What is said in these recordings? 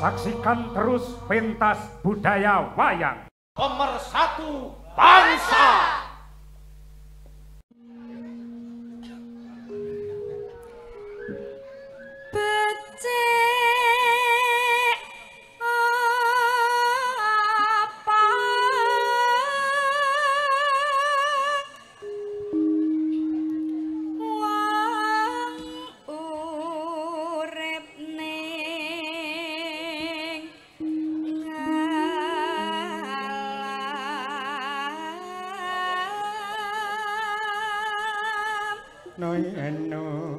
Saksikan terus pentas budaya wayang. Pemersatu bangsa. bangsa. nói no.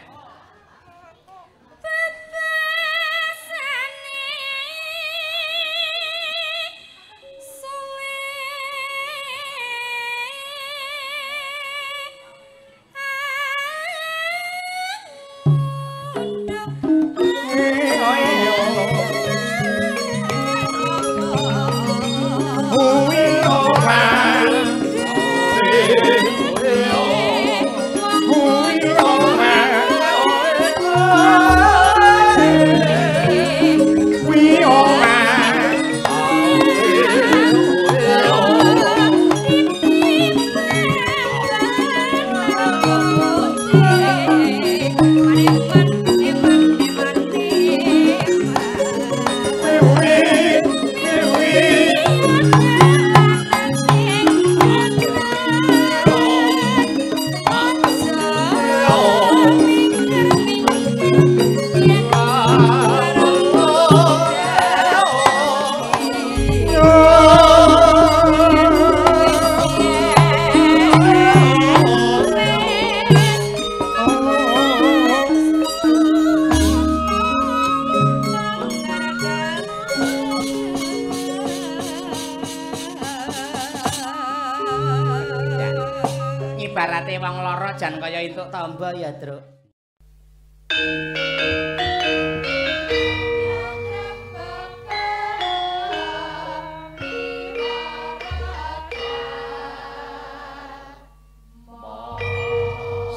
ibarate wong lara jan kaya entuk tamba ya, truk.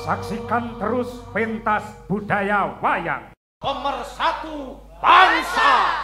Saksikan terus pentas budaya wayang. Pemersatu bangsa. bangsa.